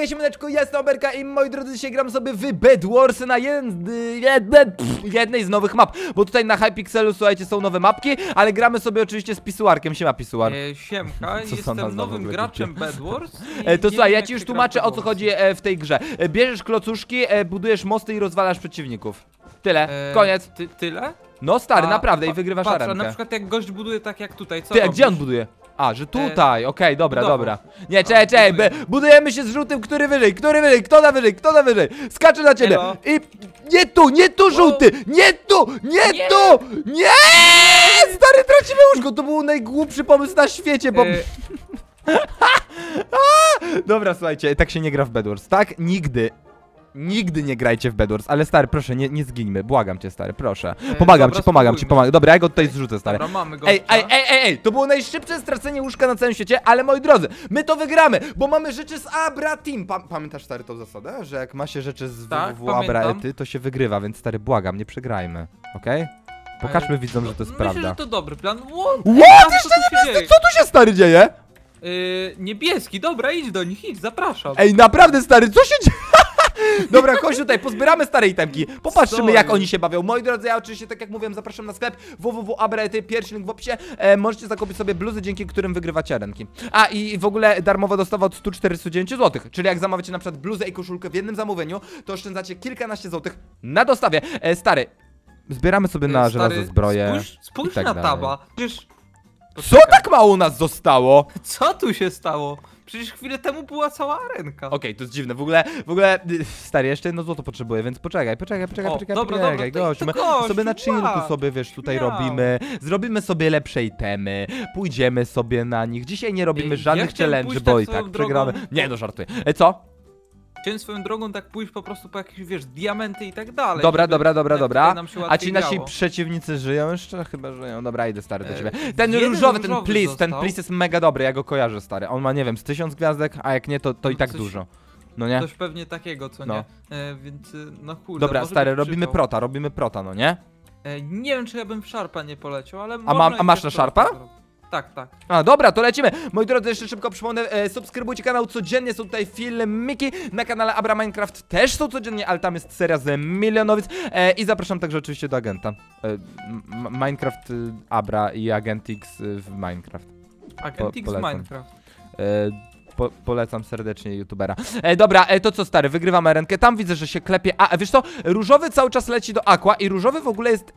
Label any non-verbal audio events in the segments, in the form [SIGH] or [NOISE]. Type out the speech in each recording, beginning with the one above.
Hej, siemaneczko, jest Oberka i moi drodzy, dzisiaj gram sobie w Bed Wars na jed... jedne... jednej z nowych map, bo tutaj na Hypixelu, słuchajcie, są nowe mapki, ale gramy sobie oczywiście z pisuarkiem, siema pisuar. E, siemka, [LAUGHS] jestem nowym graczem Bed Wars. [LAUGHS] E, to słuchaj, ja ci już tłumaczę o co chodzi e, w tej grze. E, Bierzesz klocuszki, e, budujesz mosty i rozwalasz przeciwników. Tyle, E, koniec. Ty, tyle? No stary, A, naprawdę i wygrywasz patrz, a arenkę. na przykład jak gość buduje tak jak tutaj, co Ty, robisz? gdzie on buduje? A, że tutaj, okej, dobra, budował. dobra. Nie, czekaj, czekaj, buduje. be- budujemy się z żółtym, który wyżej, który wyżej, kto na wyżej, kto na wyżej. Skacze na ciebie. Elo. I nie tu, nie tu żółty, nie tu, nie, Nie. tu, nie! Stary, tracimy łóżko, to był najgłupszy pomysł na świecie, bo... E, [LAUGHS] Dobra, słuchajcie, tak się nie gra w Bedwars, tak? Nigdy. Nigdy nie grajcie w Bedwars, ale stary, proszę, nie, nie zgińmy, błagam cię, stary, proszę. Pomagam dobra, ci, pomagam ci, spróbujmy. pomagam. Dobra, ja go tutaj zrzucę, stary. Dobra, mamy. Ej, ej, ej, ej, ej, to było najszybsze stracenie łóżka na całym świecie, ale moi drodzy, my to wygramy, bo mamy rzeczy z Abra Team. Pa pamiętasz stary tą zasadę, że jak ma się rzeczy z Tak, www Abra pamiętam. Ety, to się wygrywa, więc stary, błagam, nie przegrajmy, okej? Pokażmy widzom, że to jest Myślę, prawda. że to dobry plan. What? What? Jeszcze nie Co tu się stary dzieje? Yy, niebieski, dobra, idź do nich, idź, zapraszam. Ej, naprawdę stary, co się dzieje? Dobra, chodź tutaj, pozbieramy stare itemki. Popatrzymy, Sorry. jak oni się bawią. Moi drodzy, ja oczywiście, tak jak mówiłem, zapraszam na sklep www.abrety, pierwszy link w opisie. E, możecie zakupić sobie bluzy, dzięki którym wygrywacie arenki. A i w ogóle darmowa dostawa od 149 zł. Czyli jak zamawiacie na przykład bluzę i koszulkę w jednym zamówieniu, to oszczędzacie kilkanaście złotych na dostawie. E, stary, zbieramy sobie na Yy, żelazo stary, zbroję. Spójrz, spójrz i tak na dalej. taba. Przecież... Co tak mało nas zostało? Co tu się stało? Przecież chwilę temu była cała arenka. Okej, to jest dziwne. W ogóle, w ogóle, stary, jeszcze jedno złoto potrzebuję, więc poczekaj, poczekaj, poczekaj, O, poczekaj, dobra, poczekaj, dobra, to- gościu, to my gościu, sobie na chillku sobie, wiesz, tutaj Miał. robimy, zrobimy sobie lepsze itemy, pójdziemy sobie na nich. Dzisiaj nie robimy Ej, żadnych challenge'y, pójść bo tak i tak przegramy. Nie, no żartuję. E, co? Chciałem swoją drogą tak pójść po prostu po jakieś, wiesz, diamenty i tak dalej. Dobra, żeby dobra, dobra, dobra. A ci nasi grało. przeciwnicy żyją jeszcze? Chyba żyją. Dobra, idę stary do E, ciebie. Ten jeden różowy, ten please, ten please jest mega dobry, ja go kojarzę, stary. On ma, nie wiem, z tysiąc gwiazdek, a jak nie, to, to i No tak coś- dużo. No nie? Coś pewnie takiego, co No. nie? E, więc, y, no kurde, Dobra, stary, robimy prota, robimy prota, no nie? E, nie wiem, czy ja bym w szarpa nie poleciał, ale ma- można a i masz na szarpa? Tak, tak. A, dobra, to lecimy. Moi drodzy, jeszcze szybko przypomnę, e, subskrybujcie kanał codziennie, są tutaj filmiki. Na kanale Abra Minecraft też są codziennie, ale tam jest seria z milionowic. E, I zapraszam także oczywiście do agenta. E, Minecraft y, Abra i Agentix y, w Minecraft. Agent X polecam. Minecraft. E, po, polecam serdecznie youtubera. E, dobra, e, to co stary, wygrywamy rękę. Tam widzę, że się klepie. A, wiesz co? Różowy cały czas leci do Aqua i różowy w ogóle jest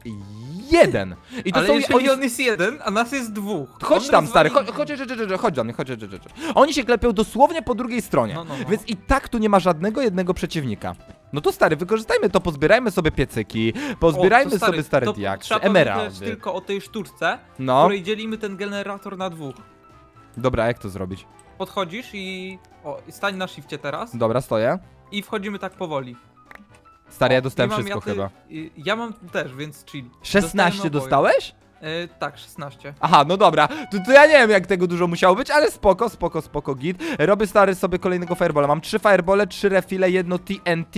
jeden. I to ale są jeżeli oni- on jest jeden, a nas jest dwóch. Chodź On tam, stary, chodź, chodź, chodź, chodź, do mnie, chodź, chodź, chodź, chodź. Oni się klepią dosłownie po drugiej stronie, No, no, no. więc i tak tu nie ma żadnego jednego przeciwnika. No to stary, wykorzystajmy to, pozbierajmy sobie piecyki, pozbierajmy O, to sobie stare diaksy, emeraldy. tylko o tej sztuczce, No, której dzielimy ten generator na dwóch. dobra, jak to zrobić? Podchodzisz i... O, stań na shifcie teraz Dobra, stoję. i wchodzimy tak powoli. Stary, ja dostałem mam wszystko ja ty- chyba. Ja mam też, więc chill. 16 Dostałem oboje. dostałeś? E, tak, 16. Aha, no dobra, to, to ja nie wiem jak tego dużo musiało być, ale spoko, spoko, spoko, git. Robię stary sobie kolejnego firebola, mam trzy firebole, trzy refile, jedno TNT.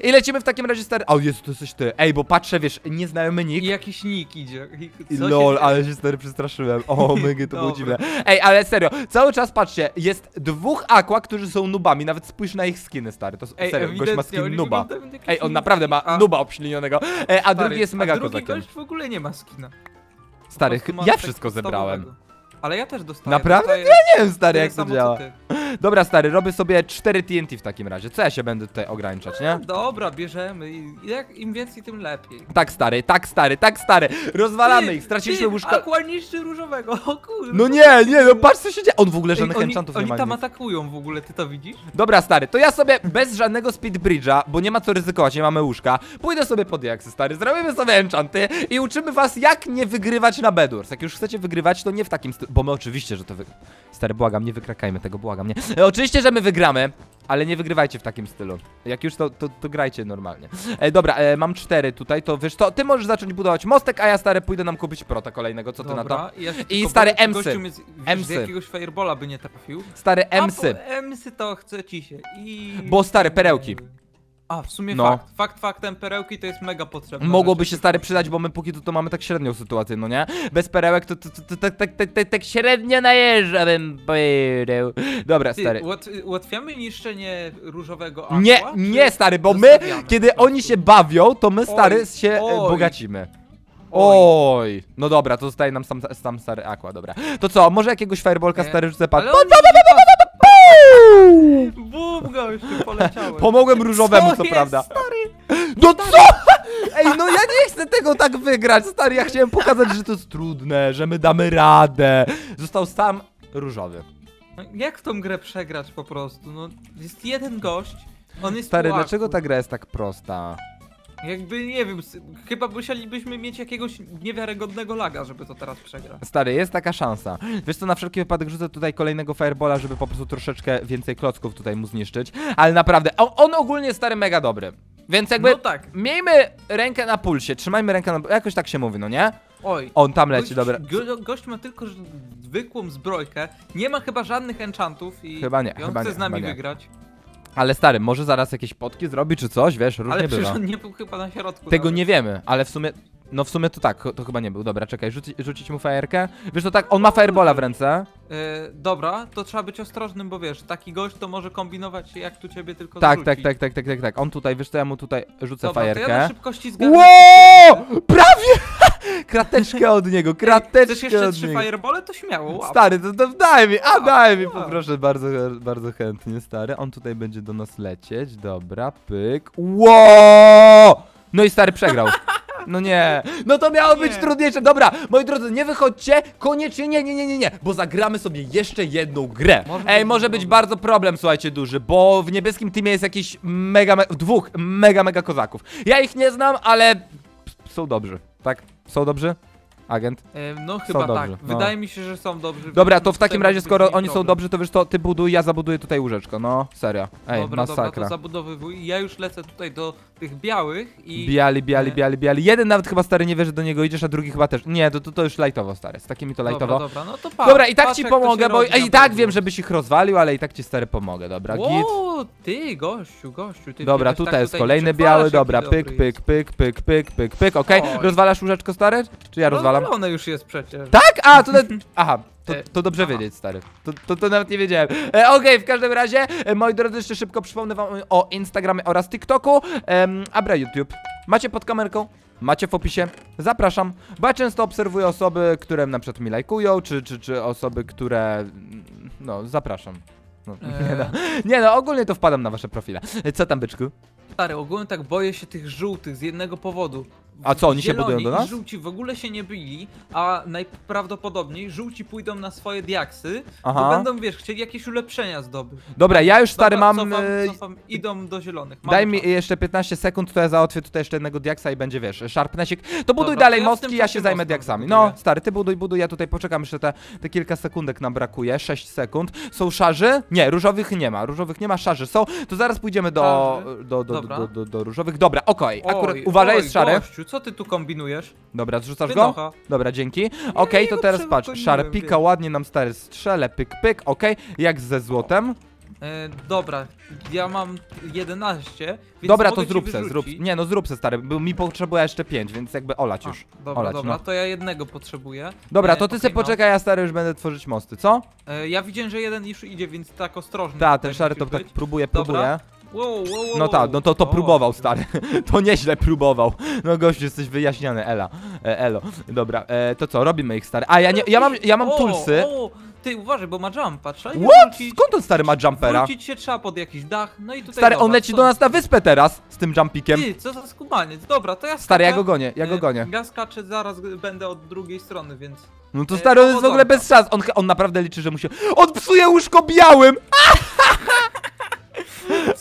I lecimy w takim razie stary... O, jest to jesteś ty. Ej, bo patrzę, wiesz, nieznajomy nick. I jakiś nick idzie. I co się lol, dzieje? ale się stary przestraszyłem. O, [LAUGHS] mygy, to było dziwne. Ej, ale serio, cały czas patrzcie, jest dwóch aqua, którzy są nubami, nawet spójrz na ich skiny, stary, to Ej, serio, gość ma skin nuba. Ej, on naprawdę ma a- nuba obślinionego, e, a stary, drugi jest mega a drugi kozakiem. gość w ogóle nie ma skina. Stary, ja tak wszystko zebrałem. Ale ja też dostaję. Naprawdę? Dostaję Nie wiem, stary, jak to działa. Dobra, stary, robię sobie 4 TNT w takim razie. Co ja się będę tutaj ograniczać, nie? Dobra, bierzemy. i Jak im więcej, tym lepiej. Tak, stary, tak, stary, tak, stary. Rozwalamy ich, straciliśmy łóżko. Aqua niszczy różowego, o kurde. No nie, nie, no patrz co się dzieje. On w ogóle Ej, żadnych oni, enchantów oni nie ma. tam nic. atakują w ogóle, ty to widzisz? Dobra, stary, to ja sobie bez żadnego speed bridge'a, bo nie ma co ryzykować, nie mamy łóżka, pójdę sobie pod jaksy, stary, zrobimy sobie enchanty i uczymy was, jak nie wygrywać na Bedwars. Jak już chcecie wygrywać, to nie w takim stylu, bo my oczywiście, że to wy... Stary, błagam, nie wykrakajmy tego, błagam, nie. [LAUGHS] Oczywiście, że my wygramy, ale nie wygrywajcie w takim stylu. Jak już, to, to, to grajcie normalnie. E, dobra, e, mam cztery tutaj, to wiesz, to ty możesz zacząć budować mostek, a ja, stary, pójdę nam kupić prota kolejnego, co ty na to? Dobra, i, ja się I tylko stary boję, czy emsy. gościu mnie z- wiesz, Emsy. Z jakiegoś firebola by nie trafił. Stary, A emsy. po emsy to chce ci się i... Bo stare perełki. A, w sumie No. fakt. Fakt faktem, perełki to jest mega potrzebne. Mogłoby się stary przydać, bo my póki to, to mamy tak średnią sytuację, no nie? Bez perełek to, to, to, to, tak- tak- tak- tak- średnio najeżdża bym powiedział. Dobra, Ty, stary. Łat, ułatwiamy niszczenie różowego aqua? Nie, nie stary, bo my, kiedy oni się bawią, to my stary Oj, się e, oj. bogacimy. Oj. No dobra, to zostaje nam sam, sam stary aqua, dobra. To co, może jakiegoś fireballka Nie. stary rzucę pan. Ale Bum, gościu, poleciałem. Pomogłem różowemu, Co co jest, prawda. stary? No co? Ej, no ja nie chcę tego tak wygrać, stary, ja chciałem pokazać, że to jest trudne, że my damy radę. Został sam różowy. No, Jak w tą grę przegrać po prostu? No, jest jeden gość, on jest Stary, dlaczego ta gra jest tak prosta? Jakby, nie wiem, chyba musielibyśmy mieć jakiegoś niewiarygodnego laga, żeby to teraz przegrać. Stary, jest taka szansa. Wiesz co, na wszelki wypadek rzucę tutaj kolejnego firebola, żeby po prostu troszeczkę więcej klocków tutaj mu zniszczyć. Ale naprawdę, on, on ogólnie stary mega dobry. Więc jakby No tak. miejmy rękę na pulsie, trzymajmy rękę na jakoś tak się mówi, no nie? Oj. On tam leci, gość, dobra. Go, gość ma tylko zwykłą zbrojkę, nie ma chyba żadnych enchantów i, Chyba nie, i on chyba chce nie, z nami chyba nie. Ale stary, może zaraz jakieś potki zrobi czy coś, wiesz, różnie Ale przecież bywa. on nie był chyba na środku. Tego nawet. nie wiemy, ale w sumie. No w sumie to tak, to chyba nie był. Dobra, czekaj, rzuci, rzucić mu fajerkę. Wiesz to tak, on ma firebola w ręce. E, dobra, to trzeba być ostrożnym, bo wiesz, taki gość to może kombinować jak tu ciebie tylko Tak, tak, tak, tak, tak, tak, tak. On tutaj, wiesz co, ja mu tutaj rzucę Dobra, to ja na fajerkę. szybkości zgarnę tysięcy. Prawie! [LAUGHS] Krateczkę od niego, Chcesz krateczkę jeszcze od trzy niego. firebole? To śmiało. łap. Stary, to, to daj mi, a Wow, daj mi, wow. poproszę, bardzo, bardzo chętnie, stary. On tutaj będzie do nas lecieć, dobra, pyk. Ło! No i stary przegrał. [LAUGHS] No nie, no to miało być Nie. trudniejsze. Dobra, moi drodzy, nie wychodźcie, koniecznie nie, nie, nie, nie, nie, bo zagramy sobie jeszcze jedną grę. Ej, może być bardzo problem, słuchajcie, duży, bo w niebieskim teamie jest jakiś mega, me dwóch mega, mega kozaków. Ja ich nie znam, ale są dobrzy, tak? Są dobrzy? Agent? E, no chyba dobrzy, tak. no. Wydaje mi się, że są dobrzy. Dobra, to w takim tutaj razie, skoro oni są dobrzy, to wiesz to ty buduj, ja zabuduję tutaj łóżeczko, no, serio. Ej, Dobra, dobra, masakra. to zabudowywuj. Ja już lecę tutaj do tych białych i... Biali, biali, Nie. biali, biali. Jeden nawet chyba stary nie wie, że do niego idziesz, a drugi chyba też. Nie, to, to, to już lajtowo, stary. Z takimi to lajtowo. Dobra, dobra, no to pa, Dobra, i tak patrz, ci pomogę, bo i tak Bedwars. wiem, żebyś ich rozwalił, ale i tak ci stary pomogę, dobra, git. O, ty, gościu, gościu, ty Dobra, tutaj tak jest nie kolejny biały, dobra, pyk, pyk, pyk, pyk, pyk, pyk, pyk, okej. Rozwalasz łóżeczko, stary? Czy ja rozwalam? Rozwalone już jest przecież. Tak? A, to... [LAUGHS] Aha, to, E, to dobrze aha. wiedzieć, stary. To, to, to nawet nie wiedziałem. E, Okej, w każdym razie, e, moi drodzy, jeszcze szybko przypomnę wam o Instagramie oraz TikToku. Abra YouTube. Macie pod kamerką? Macie w opisie? Zapraszam, bo ja często obserwuję osoby, które na przykład mi lajkują, czy, czy, czy osoby, które... No, zapraszam. No, [LAUGHS] nie, no. E, nie no, ogólnie to wpadam na wasze profile. E, Co tam, byczku? Stary, ogólnie tak boję się tych żółtych z jednego powodu. A co, oni się budują do nas? i żółci w ogóle się nie byli, a najprawdopodobniej żółci pójdą na swoje diaksy, Aha. to będą, wiesz, chcieli jakieś ulepszenia zdobyć. Dobra, ja już stary Dobra, mam... Cofam, e, cofam, idą do zielonych. Mamy Daj mi czas. jeszcze 15 sekund, to ja załatwię tutaj jeszcze jednego diaksa i będzie, wiesz, sharpnessik. To buduj Dobra, dalej ja mostki, ja się zajmę diaksami. No, stary, ty buduj, buduj, ja tutaj poczekam jeszcze te, te kilka sekundek nam brakuje, 6 sekund. Są szarzy? Nie, różowych nie ma, różowych nie ma, szarzy są. To zaraz pójdziemy do, do, do, do, do, do, do różowych. Dobra, okej, akurat Oj, uważaj, oj, jest szary. Gościu, co ty tu kombinujesz? Dobra, zrzucasz go? Dobra, dzięki. Okej, to teraz patrz, przegoniłem, szary pika, wiesz. ładnie nam stary strzele, pyk, pyk, okej. Jak ze złotem? E, dobra, ja mam 11, więc Dobra, mogę to ci zrób se, zrób. wyrzucić. Nie, no zrób se, stary, bo mi potrzebuje jeszcze 5, więc jakby olać A, już. Dobra, olać, dobra, no. to ja jednego potrzebuję. Dobra, E, to ty okej, sobie no. poczekaj, ja stary już będę tworzyć mosty, co? E, ja widziałem, że jeden już idzie, więc tak ostrożny. Ta, tutaj ten szary to musisz tak być. próbuje, Dobra. próbuje. Wow, wow, wow, No tak, no to, to O, próbował, stary. [LAUGHS] To nieźle próbował. No gościu, jesteś wyjaśniony, Ela. E, elo. Dobra, e, to co, robimy ich, stary. A, ja, nie, ja mam, ja mam o, tulsy. O, ty uważaj, bo ma jumpa, trzeba What? wrócić- Skąd on, stary, ma jumpera? Wrócić się trzeba pod jakiś dach, no i tutaj Stary, on zobacz, leci co- do nas na wyspę teraz z tym jumpikiem. Ty, co za skubaniec, dobra, to ja Stary, ja skaczę. go gonię, ja go E, gonię. Ja skaczę, zaraz będę od drugiej strony, więc... No to e, stary, on jest w ogóle bez szans. On, on naprawdę liczy, że musi... On psuje łóżko białym! [LAUGHS]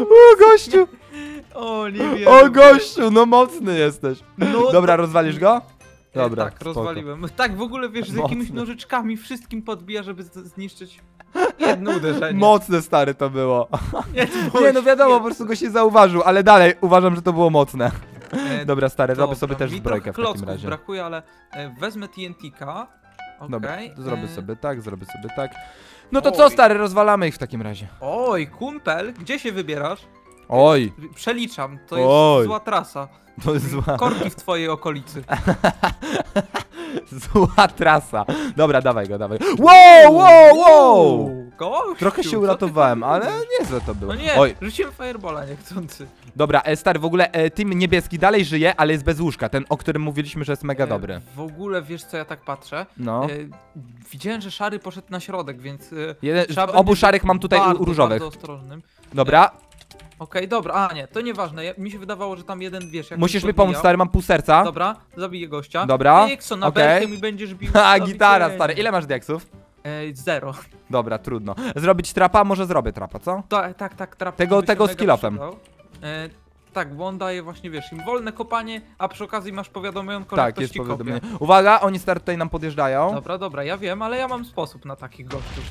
O, gościu! O, nie wiem. O, gościu, no mocny jesteś. No, Dobra, rozwalisz go? Dobra, tak, spoko. rozwaliłem. Tak, w ogóle wiesz, z jakimiś nożyczkami wszystkim podbija, żeby z- zniszczyć jedno uderzenie. Mocne stary to było. Nie, Nie no wiadomo, po prostu go się zauważył, ale dalej uważam, że to było mocne. E, Dobra stary, robię dobra, sobie też mi zbrojkę trochę w takim klocków razie. brakuje, ale e, wezmę TNT-ka. Dobra, Okej. to zrobię e, sobie tak, zrobię sobie tak. No to Oj. co stary, rozwalamy ich w takim razie. Oj, kumpel, gdzie się wybierasz? Oj, Przeliczam, to jest Oj. zła trasa. to jest zła, Korki w twojej okolicy. [LAUGHS] [LAUGHS] zła trasa. Dobra, dawaj go, dawaj. Wow, wow, wow! Gościu, Trochę się ty uratowałem, tam ale niezłe to było. No nie, Oj, rzuciłem firebola niechcący. dobra, e, stary, w ogóle e, team niebieski dalej żyje, ale jest bez łóżka. Ten, o którym mówiliśmy, że jest mega E, dobry. W ogóle wiesz co ja tak patrzę? No. E, widziałem, że szary poszedł na środek, więc. E, Jeden, trzeba obu będzie szarych mam tutaj bardzo, u- różowych. Bardzo ostrożnym. Dobra, Okej, dobra, a nie, to nieważne. Ja, mi się wydawało, że tam jeden wiesz. Jak musisz mi pomóc, stary, mam pół serca. Dobra, zabiję gościa. Dobra, Ekso, na okej. belkę mi będziesz bił. [LAUGHS] Ha, gitara, stary. Ile masz diaksów? E, zero. Dobra, trudno. Zrobić trapa? Może zrobię trapa, co? To, tak, tak, trap. Tego- by się tego z mega kilofem. przydał. E, tak, bo on daje właśnie, wiesz, im wolne kopanie, a przy okazji masz powiadomionko, że Tak, ktoś jest ci powiadomienie. Uwaga, oni stary tutaj nam podjeżdżają. Dobra, dobra, ja wiem, ale ja mam sposób na takich gościów.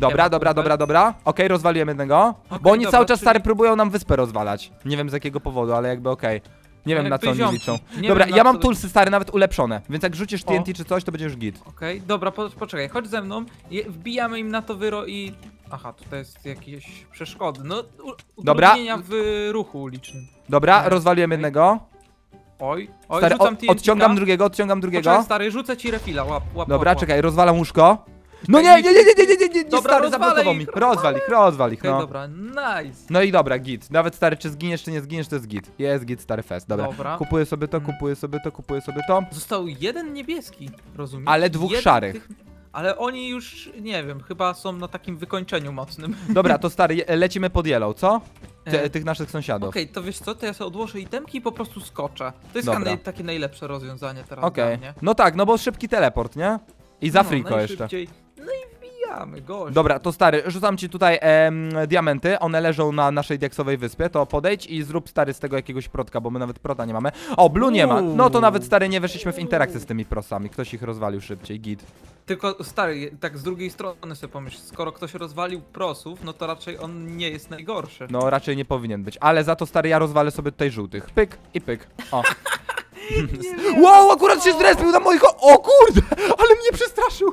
Dobra, dobra, dobra, dobra. Okej, rozwaliłem jednego. Bo oni dobra, cały czas czyli- stary próbują nam wyspę rozwalać. Nie wiem z jakiego powodu, ale jakby okej. Nie wiem na jakby co oni liczą. Nie Dobra, wiem, na ja co mam to- tulsy stary nawet ulepszone, więc jak rzucisz O. TNT czy coś, to będzie już git. Okej, dobra, po, poczekaj, chodź ze mną, je, wbijamy im na to wyro i... Aha, tutaj jest jakieś przeszkody, no u, Dobra. utrudnienia w ruchu ulicznym. Dobra, Nie, rozwaliłem jednego. Oj, oj, Stary, rzucam o, odciągam drugiego, odciągam drugiego. Poczekaj, stary, rzucę ci refila, łap, łap, Dobra, łap, łap. czekaj, rozwalam łóżko. No nie, nie, nie, nie, nie, nie, nie, nie, nie, Dobra, stary, rozwalę zablokował ich, mi. Rozwal ich, rozwal ich, Okej, no. dobra, nice. No i dobra, git. Nawet stary, czy zginiesz, czy nie zginiesz, to jest git. Jest git, stary fest, dobra. Dobra. Kupuję sobie to, Mm. kupuję sobie to, kupuję sobie to. Został jeden niebieski, rozumiesz? Ale dwóch jeden szarych. Tych... Ale oni już, nie wiem, chyba są na takim wykończeniu mocnym. [LAUGHS] Dobra, to stary, je- lecimy pod yellow, co? Te, E, tych naszych sąsiadów. Okej, to wiesz co, to ja sobie odłożę itemki i po prostu skoczę. To jest Dobra. chyba naj, takie najlepsze rozwiązanie teraz Okej. dla mnie. No tak, no bo szybki teleport, nie? I za No, friko jeszcze. najszybciej. Gość. Dobra, to stary, rzucam ci tutaj em, diamenty, one leżą na naszej diaksowej wyspie, to podejdź i zrób stary z tego jakiegoś protka, bo my nawet prota nie mamy. O, blue nie ma, no to nawet stary nie weszliśmy w interakcję z tymi prosami, ktoś ich rozwalił szybciej, git. Tylko stary, tak z drugiej strony sobie pomyśl, skoro ktoś rozwalił prosów, no to raczej on nie jest najgorszy. No raczej nie powinien być, ale za to stary ja rozwalę sobie tutaj żółtych, pyk i pyk, o. [LAUGHS] wow, akurat się zrespił na moich, o, o kurde, ale mnie przestraszył,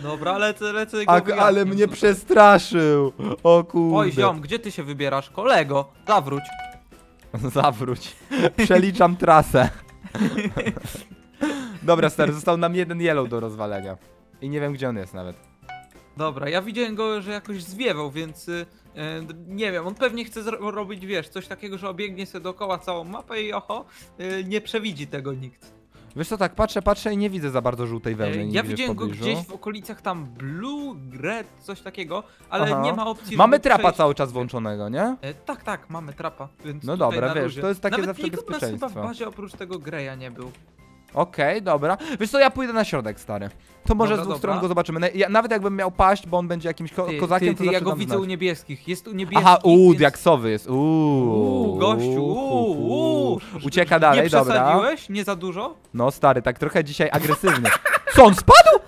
Dobra, lecę, lecę go wyjaśnię. ale mnie przestraszył, o kurde. Oj, ziom, gdzie ty się wybierasz? Kolego, zawróć. [LAUGHS] Zawróć. Przeliczam trasę. [LAUGHS] Dobra, stary, został nam jeden yellow do rozwalenia. I nie wiem, gdzie on jest nawet. Dobra, ja widziałem go, że jakoś zwiewał, więc y, y, nie wiem, on pewnie chce robić, wiesz, coś takiego, że obiegnie sobie dookoła całą mapę i oho, y, nie przewidzi tego nikt. Wiesz co, tak patrzę, patrzę i nie widzę za bardzo żółtej wełny. Y, ja widziałem go gdzieś w okolicach tam blue, red, coś takiego, ale Aha. nie ma opcji, Mamy trapa przejść. cały czas włączonego, nie? E, tak, tak, mamy trapa, więc No dobra, wiesz, to jest takie Nawet zawsze nikt u nas chyba w bezpieczeństwo. bazie oprócz tego Greya nie był. Okej, dobra. Wiesz co, ja pójdę na środek, stary. To może Dobra, z dwóch dobra. stron go zobaczymy. Na- Ja, nawet jakbym miał paść, bo on będzie jakimś ko Ty, kozakiem, ty, to ty, zawsze ja go widzę znać. u niebieskich, jest u niebieskich, Aha, uuu, więc... diaksowy jest. Uuu, gościu, uuu. Ucieka dalej, Nie dobra. przesadziłeś? Nie za dużo? No stary, tak trochę dzisiaj agresywny. Co, on spadł?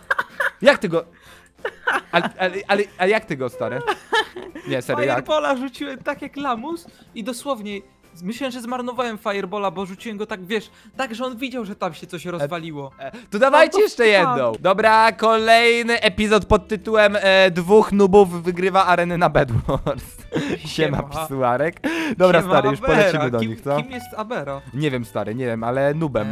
Jak ty go... Ale, ale, ale, ale jak ty go, stary? Nie, serio, jak? Firebola rzuciłem tak jak lamus i dosłownie myślałem, że zmarnowałem Firebola, bo rzuciłem go tak, wiesz, tak, że on widział, że tam się coś rozwaliło. E, To dawajcie No to jeszcze jedną. Dobra, kolejny epizod pod tytułem e, Dwóch nubów wygrywa areny na Bedwars. [LAUGHS] Siema, pisuarek. Dobra, Siema, stary, już Abera. polecimy do kim, nich, co? Kim jest Abera? Nie wiem, stary, nie wiem, ale nubem.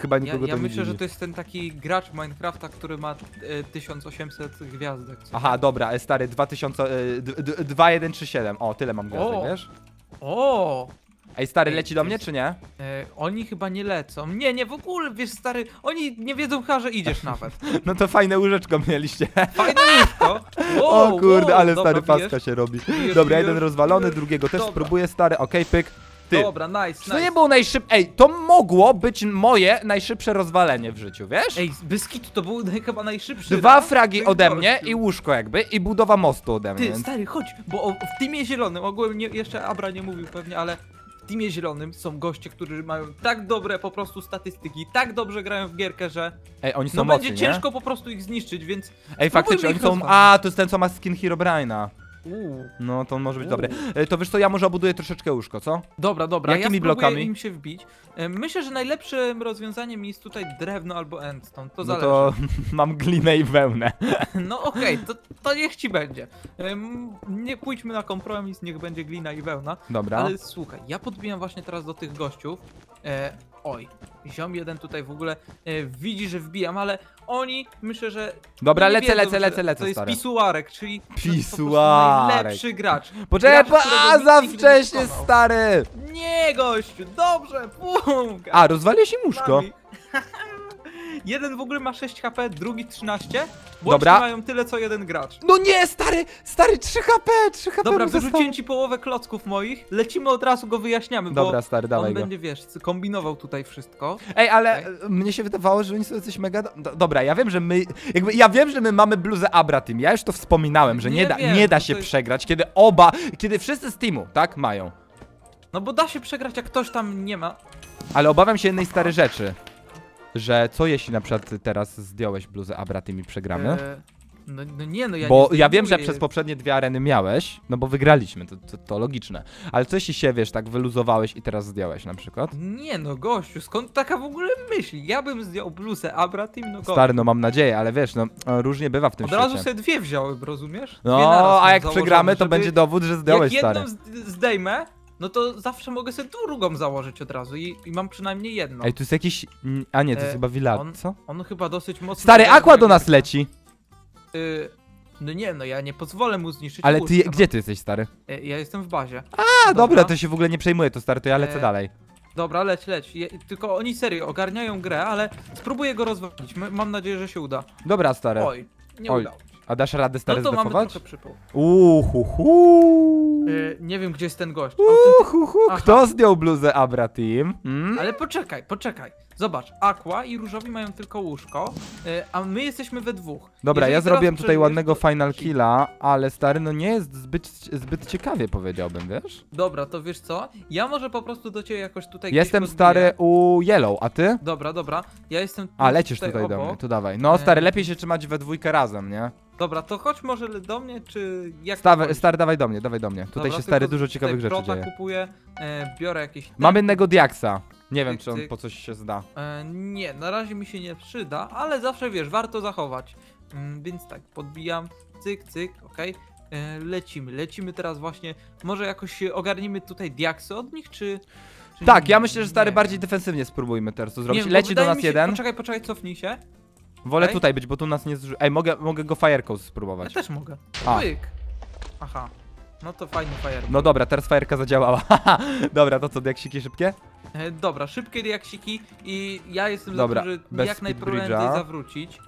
Chyba Ja, nikogo ja to nie myślę, dziwi. że to jest ten taki gracz Minecrafta, który ma e, 1800 gwiazdek. co? Aha, dobra, e, stary, 2000, e, d- d- 2137. O, tyle mam gwiazdek, O. wiesz? O! Ej, stary, leci do mnie, czy nie? E, oni chyba nie lecą. Nie, nie, w ogóle, wiesz, stary, oni nie wiedzą chyba, że idziesz nawet. [LAUGHS] No to fajne łóżeczko mieliście. [LAUGHS] Fajne łóżko. O Wow, kurde, wow, ale dobra, stary paska bijesz? się robi. Bijesz, Dobra, bijesz, jeden rozwalony, drugiego też Dobra. spróbuję, stary, okej, pyk. Ty, Dobra, nice, Czy to nie było najszybsze. Ej, to mogło być moje najszybsze rozwalenie w życiu, wiesz? Ej, Byskitu to był chyba najszybszy Dwa fragi ode mnie i łóżko jakby i budowa mostu ode mnie. Ty, stary, chodź, bo o, w teamie zielonym, ogółem nie, jeszcze Abra nie mówił pewnie, ale teamie zielonym są goście, którzy mają tak dobre po prostu statystyki, tak dobrze grają w gierkę, że Ej, oni są no mocni, będzie nie? ciężko po prostu ich zniszczyć, więc Ej, faktycznie oni są... rozwalić. A, to jest ten, co ma skin Herobrine'a. Uuu. No, to on może być Uuu. dobry. E, To wiesz co, ja może obuduję troszeczkę łóżko, co? Dobra, dobra, Jakimi ja spróbuję blokami? im się wbić. E, Myślę, że najlepszym rozwiązaniem jest tutaj drewno albo endstone, to no zależy. to [LAUGHS] mam glinę i wełnę. [LAUGHS] No okej, to, to niech ci będzie. Em, Nie pójdźmy na kompromis, niech będzie glina i wełna. Dobra. Ale słuchaj, ja podbijam właśnie teraz do tych gościów. E, oj, ziom jeden tutaj w ogóle e, widzi, że wbijam, ale oni myślę, że. Dobra, nie lecę, wiedzą, lecę, że lecę, lecę, To jest stary. pisuarek, czyli. po prostu Pisuarek. Najlepszy gracz. Poczekaj, gracz, po... którego a nikt za nigdy nie wcześnie, stary! Nie, gościu, dobrze, punkt. A, rozwaliłeś im łóżko. Jeden w ogóle ma 6 HP, drugi 13. Łącznie Dobra. mają tyle co jeden gracz. No nie, stary, stary, 3 HP, 3 HP Dobra, wyrzuciłem ci połowę klocków moich. Lecimy od razu go wyjaśniamy, Dobra, bo stary, dawaj on go. będzie, wiesz, kombinował tutaj wszystko. Ej, ale Okej. e, mnie się wydawało, że oni są coś mega... do- Dobra, ja wiem, że my... Jakby, ja wiem, że my mamy bluzę Abra Team. Ja już to wspominałem, że nie, Nie da, wiem, nie da to się jest- przegrać, kiedy oba... Kiedy wszyscy z teamu, tak, mają. No bo da się przegrać, jak ktoś tam nie ma. Ale obawiam się jednej starej rzeczy. Że co jeśli na przykład teraz zdjąłeś bluzę Abra Team i przegramy? E, no, no nie, no ja Bo nie ja wiem, że przez poprzednie dwie areny miałeś, no bo wygraliśmy, to, to, to logiczne. Ale co jeśli się, wiesz, tak wyluzowałeś i teraz zdjąłeś na przykład? Nie no, gościu, skąd taka w ogóle myśl? Ja bym zdjął bluzę Abra Team, no gościu. Stary, no mam nadzieję, ale wiesz, no różnie bywa w tym Od świecie. razu sobie dwie wziąłem, rozumiesz? Dwie No, a jak przegramy, to żeby- będzie dowód, że zdjąłeś, Jak stary. jedną zd- zdejmę, no to zawsze mogę sobie drugą założyć od razu i, i mam przynajmniej jedną. Ej, tu jest jakiś... A nie, to jest E, chyba Villa, on- co? On chyba dosyć mocno... Stary, Aqua do nas leci! Y, no nie, no ja nie pozwolę mu zniszczyć Ale ty, łóżka, gdzie ty jesteś, stary? Y, Ja jestem w bazie. A, dobra, to się w ogóle nie przejmuję, to stary, to ja lecę E, dalej. Dobra, leć, leć. Je, tylko oni serio ogarniają grę, ale spróbuję go rozwalić. M mam nadzieję, że się uda. Dobra, stary. Oj, nie Oj, udało. się. A dasz radę, No stary, to mamy zdefować? trochę przypał. Uhuhu. Y, nie wiem, gdzie jest ten gość. Aha. Kto zdjął bluzę Abra Team? Hmm? Ale poczekaj, poczekaj. Zobacz, Aqua i Różowi mają tylko łóżko, y, a my jesteśmy we dwóch. Dobra, Jeżeli ja zrobiłem tutaj przeżyjesz, ładnego final killa, ale stary, no nie jest zbyt, zbyt ciekawie, powiedziałbym, wiesz? Dobra, to wiesz co? Ja może po prostu do ciebie jakoś tutaj Jestem stary podbiję. u Yellow, a ty? Dobra, dobra. Ja jestem A, lecisz tutaj do obok. mnie, to dawaj. No E, stary, lepiej się trzymać we dwójkę razem, nie? Dobra, to chodź może do mnie, czy jak wolisz? stary, dawaj do mnie, dawaj do mnie. Tutaj Dobra, się stary tylko dużo tutaj ciekawych rzeczy prota dzieje. kupuję, e, biorę jakieś... Mam jednego diaksa. Nie wiem, Cyk, czy on cyk. po coś się zda. E, nie, na razie mi się nie przyda, ale zawsze wiesz, warto zachować. Mm, więc tak, podbijam, cyk, cyk, okej. E, Lecimy, lecimy teraz właśnie. Może jakoś ogarnimy tutaj diaksy od nich, czy. czy Tak, nie? ja myślę, że stary Nie. bardziej defensywnie spróbujmy teraz to zrobić. wiem, bo Leci do wydaje nas mi się, jeden. Poczekaj, poczekaj, cofnij się. Wolę tutaj być, bo tu nas nie zrzu... Ej, mogę, mogę go fajerką Ja spróbować. też mogę. A. Aha. No to fajny fajer. No dobra, teraz fajerka zadziałała. [LAUGHS] Dobra, to co, diaksiki szybkie? E, dobra, szybkie diaksiki i ja jestem Dobra, za to, bez jak najprędzej zawrócić.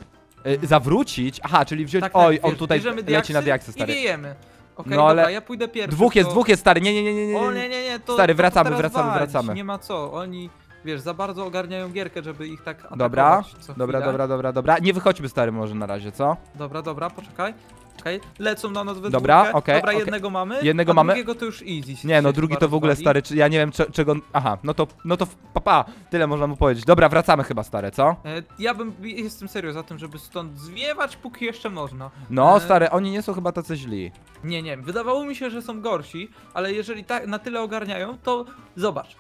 Y, zawrócić? Aha, czyli wziąć... Tak, tak, Oj, on tutaj leci na diaksy diaksy, I stary. wiejemy. Okej, No, dobra, ale ja pójdę pierwszy. Dwóch jest, to... dwóch jest, stary, nie, nie, nie, nie, nie. O nie, nie, nie, to Stary, to wracamy, teraz wracamy, walić, wracamy. Nie ma co, oni, wiesz, za bardzo ogarniają gierkę, żeby ich tak atakować Dobra, co dobra, chwilę. dobra, dobra, dobra. Nie wychodźmy, stary, może na razie, co? Dobra, dobra, poczekaj. Okej, lecą na nas we Dobra, dwójkę. okej, Dobra, okej. jednego mamy. Jednego a mamy. drugiego to już easy. Nie, no drugi to w ogóle, stary, czy, ja nie wiem, cze- czego... Aha, no to, no to, papa, tyle można mu powiedzieć. Dobra, wracamy chyba, stary, co? E, Ja bym, jestem serio za tym, żeby stąd zwiewać, póki jeszcze można. No, E, stary, oni nie są chyba tacy źli. Nie, nie, wydawało mi się, że są gorsi, ale jeżeli tak na tyle ogarniają, to zobacz.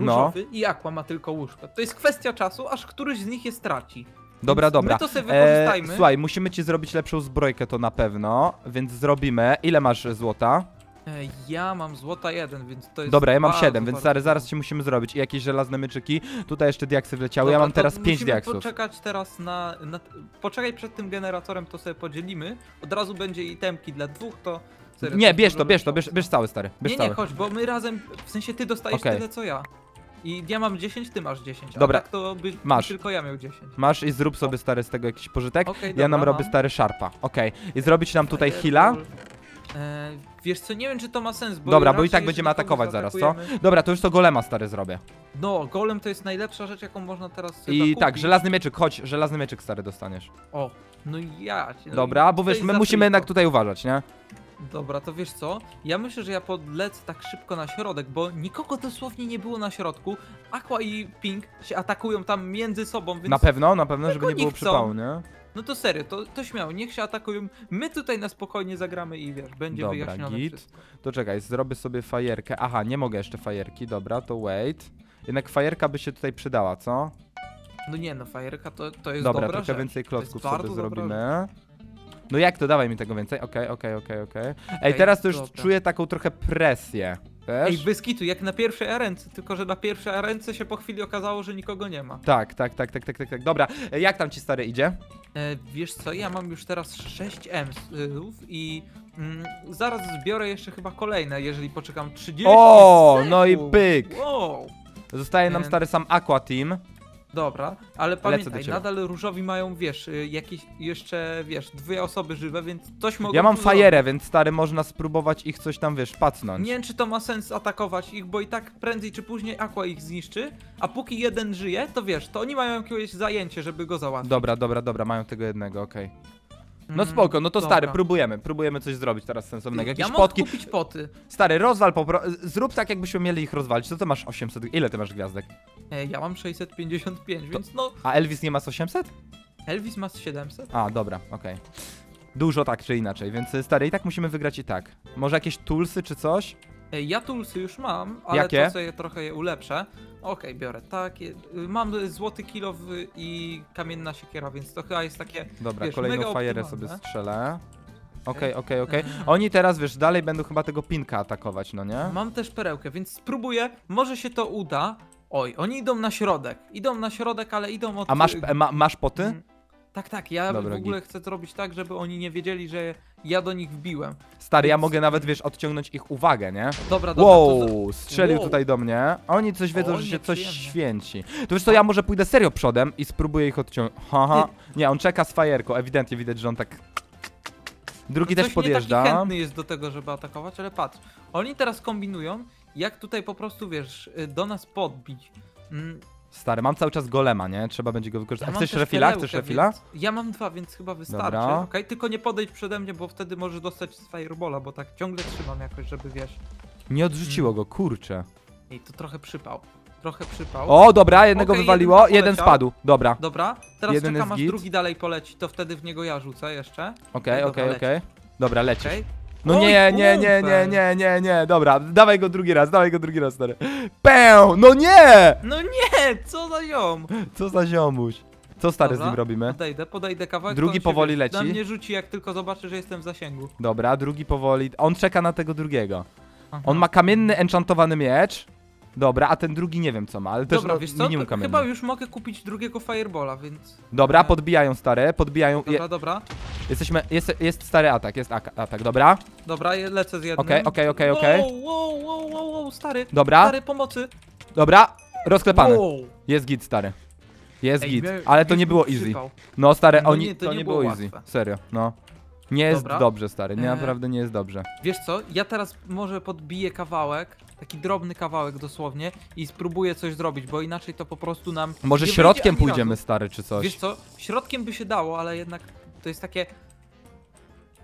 No. Różowy i Aqua ma tylko łóżko. To jest kwestia czasu, aż któryś z nich je straci. Dobra, dobra. My to sobie E, wykorzystajmy. słuchaj, musimy ci zrobić lepszą zbrojkę, to na pewno, więc zrobimy. Ile masz złota? E, Ja mam złota jeden, więc to jest. Dobra, ja mam 7, więc zaraz dużo. ci musimy zrobić. I jakieś żelazne myczyki. Tutaj jeszcze diaksy wleciały. ja Dobra, mam to teraz 5 musimy diaksów. poczekać teraz na, na. Poczekaj przed tym generatorem, to sobie podzielimy. Od razu będzie itemki dla dwóch, to. serio, Nie, bierz to, bierz to, bierz, bierz cały, stary. Bierz Nie, cały. nie, chodź, bo my razem. W sensie ty dostajesz Okej. tyle co ja. I ja mam 10, ty masz 10. Dobra. A tak to by Masz. tylko ja miał 10. Masz i zrób sobie stary z tego jakiś pożytek. Okej, ja nam dobra, robię mam. stary szarpa. Okej. I zrobić nam tutaj heala. E, wiesz co, nie wiem czy to ma sens, bo Dobra, bo i tak będziemy atakować zaraz, co? Dobra, to już to golema stary zrobię. No, golem to jest najlepsza rzecz, jaką można teraz I tak, żelazny mieczyk, chodź, żelazny mieczyk stary dostaniesz. O, no ja cię. no Dobra, bo wiesz, my musimy jednak tutaj uważać, nie? Dobra, to wiesz co? Ja myślę, że ja podlecę tak szybko na środek, bo nikogo dosłownie nie było na środku. Aqua i Pink się atakują tam między sobą, więc Na pewno, na pewno, żeby nie było przypału, nie? no to serio, to, to śmiało, niech się atakują. My tutaj na spokojnie zagramy i wiesz, będzie Dobra, wyjaśnione git. wszystko. To czekaj, zrobię sobie fajerkę. Aha, nie mogę jeszcze fajerki, dobra, to wait. Jednak fajerka by się tutaj przydała, co? No nie no, fajerka to, to jest Dobra, dobra trochę rzecz. więcej klocków sobie zrobimy. No jak to? Dawaj mi tego więcej. Okej, okej, okej, okej. Ej, Okej, teraz to już dobra. czuję taką trochę presję. Ej, Wiesz? bez kitu, jak na pierwszej arence, tylko że na pierwszej arence się po chwili okazało, że nikogo nie ma. Tak, tak, tak, tak, tak, tak, tak. Dobra, e, jak tam ci stary idzie? E, wiesz co, ja mam już teraz 6 M's i mm, zaraz zbiorę jeszcze chyba kolejne, jeżeli poczekam 30 O, sekund. no i pyk. Wow. Zostaje nam stary sam Aqua Team. Dobra, ale pamiętaj, nadal różowi mają, wiesz, y, jakieś jeszcze, wiesz, dwie osoby żywe, więc coś mogą Ja mam fajerę, więc stary można spróbować ich coś tam, wiesz, pacnąć. Nie wiem, czy to ma sens atakować ich, bo i tak prędzej czy później Aqua ich zniszczy, a póki jeden żyje, to wiesz, to oni mają jakieś zajęcie, żeby go załatwić. Dobra, dobra, dobra, mają tego jednego, okej. No Mm, spoko, no to stary, dobra. próbujemy, próbujemy coś zrobić teraz sensownego. Jakieś Ja potki. kupić poty. Stary, rozwal popro... Zrób tak, jakbyśmy mieli ich rozwalić. To ty masz 800. Ile ty masz gwiazdek? E, ja mam 655, więc no, A Elvis nie ma z 800? Elvis ma z 700. A, dobra, okej. Dużo tak czy inaczej, więc y, stary, i tak musimy wygrać i tak. Może jakieś toolsy czy coś? E, Ja tulsy już mam, ale Jakie? to sobie trochę je ulepszę. Okej, biorę takie. Mam złoty kilow i kamienna siekiera, więc to chyba jest takie. Dobra, Wiesz, kolejną fajerę sobie strzelę. Okej, okej, okej. Mhm. Oni teraz, wiesz, dalej będą chyba tego pinka atakować, no nie? Mam też perełkę, więc spróbuję. Może się to uda. Oj, oni idą na środek. Idą na środek, ale idą od. A masz, y, e, ma, masz poty? Tak, tak. Ja Dobra, w ogóle chcę zrobić tak, żeby oni nie wiedzieli, że ja do nich wbiłem. Stary, ja mogę nawet, wiesz, odciągnąć ich uwagę, nie? Dobra, dobra. to Wow, strzelił Wow. tutaj do mnie. Oni coś wiedzą, O, że się coś święci. To wiesz co, ja może pójdę serio przodem i spróbuję ich odciągnąć. Haha. Nie, on czeka z fajerką, ewidentnie widać, że on tak... Drugi Ktoś też Nie podjeżdża. taki chętny jest do tego, żeby atakować, ale patrz. Oni teraz kombinują, jak tutaj po prostu, wiesz, y, do nas podbić. Mm, Stary, mam cały czas golema, nie? Trzeba będzie go Ja wykorzystać. A mam chcesz też refila? perełkę, Chcesz refila? Więc ja mam dwa, więc chyba wystarczy. Dobra. Okej, tylko nie podejdź przede mnie, bo wtedy możesz dostać z firebola, bo tak ciągle trzymam jakoś, żeby wiesz. Nie odrzuciło Mm. go, kurczę. Ej, to trochę przypał. Trochę przypał. O, dobra, jednego Okej, wywaliło, jeden jeden poleciał. spadł. Dobra, Dobra, teraz Jeden czekam jest aż git. drugi dalej poleci, to wtedy w niego ja rzucę jeszcze. okej, okej, leci. okej. Dobra, lecisz. Okej. No Oj, nie, nie, nie, nie, nie, nie, nie, dobra, dawaj go drugi raz, dawaj go drugi raz, stary. Pę, no nie! No nie, co za ziom! Co za ziomuś. Co stary z Dobra, nim robimy? Podejdę, podejdę kawałek. Drugi powoli leci. Na mnie rzuci, jak tylko zobaczy, że jestem w zasięgu. Dobra, drugi powoli. On czeka na tego drugiego. Aha. On ma kamienny, enchantowany miecz. Dobra, a ten drugi nie wiem co ma, ale też Dobra, no, wiesz co, minimum to kamienny. chyba już mogę kupić drugiego firebola, więc... Dobra, podbijają stare, podbijają. Je, Dobra, dobra. jesteśmy, jest, jest stary atak, jest ak- atak, dobra? Dobra, je- lecę z jednym. Okej, okej, okej, okej. Wow, wow, wow, wow, wow, stary. Dobra, Stary, pomocy. dobra, rozklepany. Wow. Jest git, stary. Jest Ej, git, ale to już nie był było easy. przypał. No stary, No oni, nie, to, nie było, easy, łatwe. serio, no. Nie jest Dobra. dobrze, stary, nie, E. naprawdę nie jest dobrze. Wiesz co, ja teraz może podbiję kawałek, taki drobny kawałek dosłownie i spróbuję coś zrobić, bo inaczej to po prostu nam Może nie środkiem ani pójdziemy, razu. stary, czy coś. Wiesz co, środkiem by się dało, ale jednak to jest takie...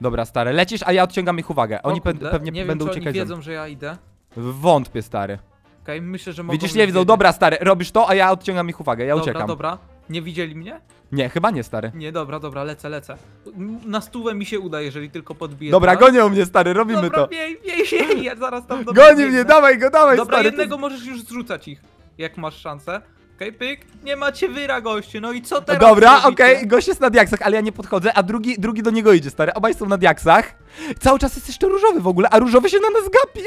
Dobra, stary, lecisz, a ja odciągam ich uwagę. Oni pe kurde, pewnie nie będą wiem, czy uciekać oni ze wiedzą, że ja idę. Wątpię, stary. Okej, myślę, że mogą Widzisz, nie wiedzą, wiedzieć. dobra, stary, robisz to, a ja odciągam ich uwagę, ja dobra, uciekam. dobra. Nie widzieli mnie? Nie, chyba nie, stary. Nie, dobra, dobra, lecę, lecę. Na stówę mi się uda, jeżeli tylko podbiję. Dobra, teraz. gonią mnie, stary, robimy Dobra, to. Biej, biej, biej, ja zaraz tam Goni mnie, dawaj go, dawaj, Dobra, stary. to- jednego możesz już zrzucać ich, jak masz szansę. Okej, pyk, nie macie wyra, goście, no i co teraz Dobra, okej, gość jest na diaksach, ale ja nie podchodzę, a drugi, drugi do niego idzie, stary. Obaj są na diaksach. Cały czas jest jeszcze różowy w ogóle, a różowy się na nas gapi.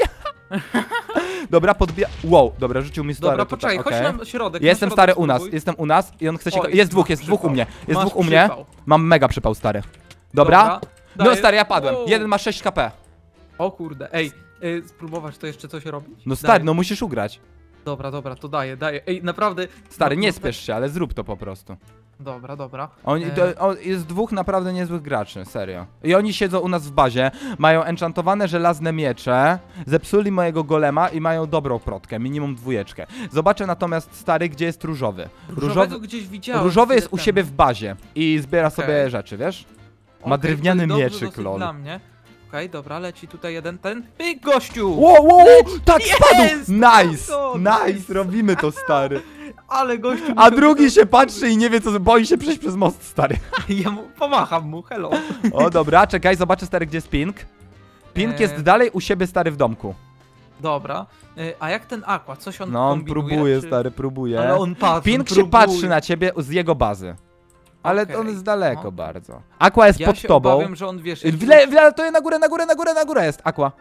[LAUGHS] dobra, podbija... Wow, dobra, rzucił mi stary Dobra, tutaj, poczekaj, chodź okej. na środek. Jestem na stary środek u nas, spróbuj. jestem u nas i on chce się... Oj, jest dwóch, masz jest dwóch u przypał. mnie. Jest Masz dwóch u mnie. przypał. Mam mega przypał, stary. Dobra? No daję. stary, ja padłem. Wow. Jeden ma 6 HP. O kurde, ej, y, spróbować to jeszcze coś robić? No stary, Daję. no musisz ugrać. Dobra, dobra, to daję, daję. Ej, naprawdę. Stary, no, nie no, spiesz się, ale zrób to po prostu. Dobra, dobra. Oni, E. to, o, jest dwóch naprawdę niezłych graczy, serio. I oni siedzą u nas w bazie, mają enchantowane żelazne miecze, zepsuli mojego golema i mają dobrą protkę, minimum dwójeczkę. Zobaczę natomiast stary, gdzie jest różowy. Różowy, gdzieś widziałem. różowy jest u siebie w bazie i zbiera sobie Okej. rzeczy, wiesz? Ma drewniany jest dobrze mieczyk, lol. dla mnie. Okej, dobra, leci tutaj jeden ten. Pyk, gościu! Wow, wow, tak Jest! spadł! Nice, Brawo, nice, robimy to, stary. [LAUGHS] Ale gościu... A drugi się patrzy i nie wie co, boi się przejść przez most, stary. [LAUGHS] Ja mu pomacham mu, hello. [LAUGHS] O, dobra, czekaj, zobaczę, stary, gdzie jest Pink. Pink Eee. jest dalej u siebie, stary, w domku. Dobra. Y, A jak ten Aqua? Coś on No, on kombinuje, próbuje, czy... stary, próbuje. Ale on patrzy, Pink on się próbuje. patrzy na ciebie z jego bazy. Ale Okej, on jest daleko bardzo. Aqua jest Ja pod się tobą. obawiam, że on wiesz... W jest- le, w le, to jest na górę, na górę, na górę, na górę jest Aqua.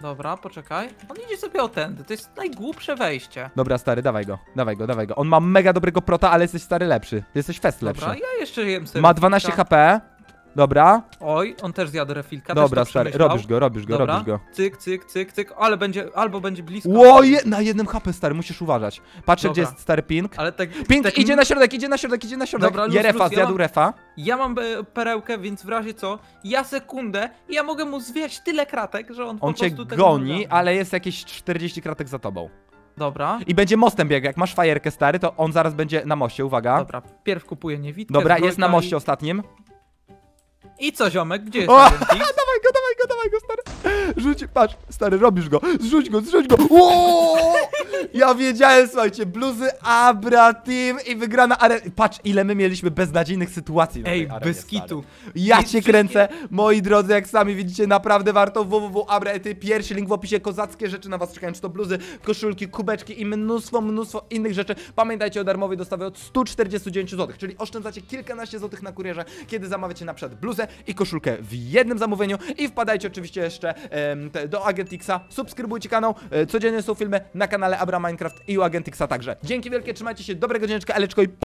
Dobra, poczekaj. On idzie sobie o tędy, to jest najgłupsze wejście. Dobra, stary, dawaj go, dawaj go, dawaj go. On ma mega dobrego prota, ale jesteś stary lepszy. Jesteś fest lepszy. Dobra, ja jeszcze jem sobie Ma 12 refilka. HP. Dobra, Oj, on też zjadł refilka, dobra, też stary, robisz go, robisz go, Dobra, robisz go. cyk, cyk, cyk, cyk, ale będzie, albo będzie blisko. Ło, je, na jednym HP, stary, musisz uważać. Patrzę, gdzie Dobra. jest stary Pink. Ale tak, Pink tak idzie na środek, idzie na środek, idzie na środek. Dobra, luz, je refa, luz, ja zjadł mam- refa. Ja mam e, perełkę, więc w razie co, ja sekundę i ja mogę mu zwijać tyle kratek, że on, po On cię prostu tego goni, nie ale jest jakieś 40 kratek za tobą. Dobra, I będzie mostem biegł. Jak masz fajerkę, stary, to on zaraz będzie na moście, uwaga. dobra, pierw kupuję niewidkę, Dobra, zbrojka jest na moście i... ostatnim. I co, ziomek, gdzie jest O! [LAUGHS] Dawaj go, dawaj go, dawaj go, stary. Rzuć, patrz, stary, robisz go. Zrzuć go, zrzuć go. Ło! Ja wiedziałem, słuchajcie, bluzy Abra Team i wygrana arena. Patrz, ile my mieliśmy beznadziejnych sytuacji na Ej, tej arenie, bez stary. kitu. Ja I cię kręcę, moi drodzy, jak sami widzicie, naprawdę warto www.abraety, pierwszy link w opisie, kozackie rzeczy na was czekają, czy to bluzy, koszulki, kubeczki i mnóstwo, mnóstwo innych rzeczy. Pamiętajcie o darmowej dostawie od 149 zł, czyli oszczędzacie kilkanaście złotych na kurierze, kiedy zamawiacie na przykład bluzę i koszulkę w jednym zamówieniu i wpadajcie oczywiście jeszcze te, do Agentixa, subskrybujcie kanał, e, codziennie są filmy na kanale Abra Minecraft i u Agentixa także. Dzięki wielkie, trzymajcie się, dobrego dzieneczka, eleczko i